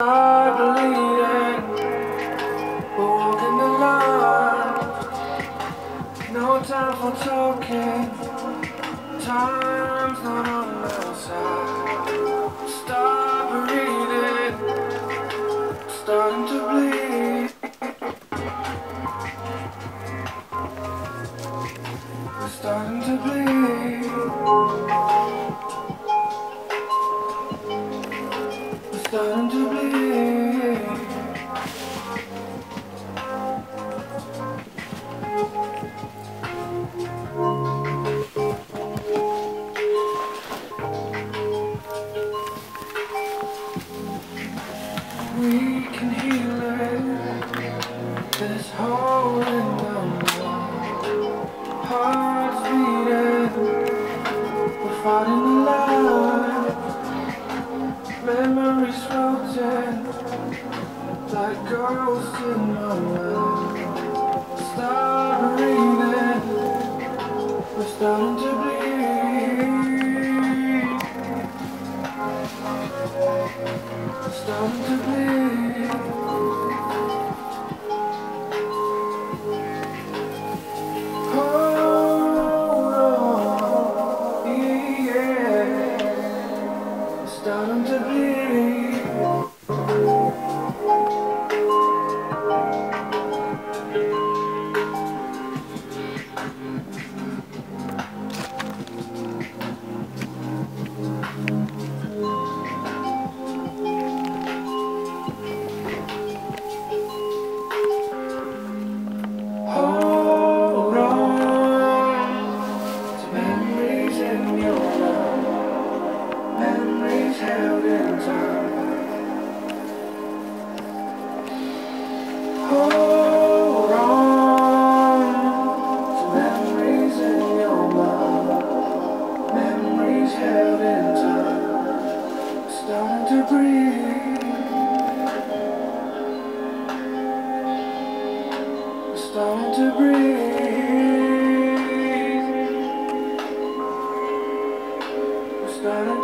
Start bleeding, we're walking the line. No time for talking, time's not on our side. Stop bleeding, starting to bleed. Starting to bleed. Starting to bleed. We can heal it. This hole in the wall. Hearts beating. We're fighting. Memories floating like ghosts in my mind. to be.